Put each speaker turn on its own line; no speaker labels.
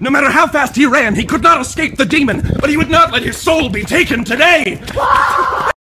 No matter how fast he ran, he could not escape the demon, but he would not let his soul be taken today!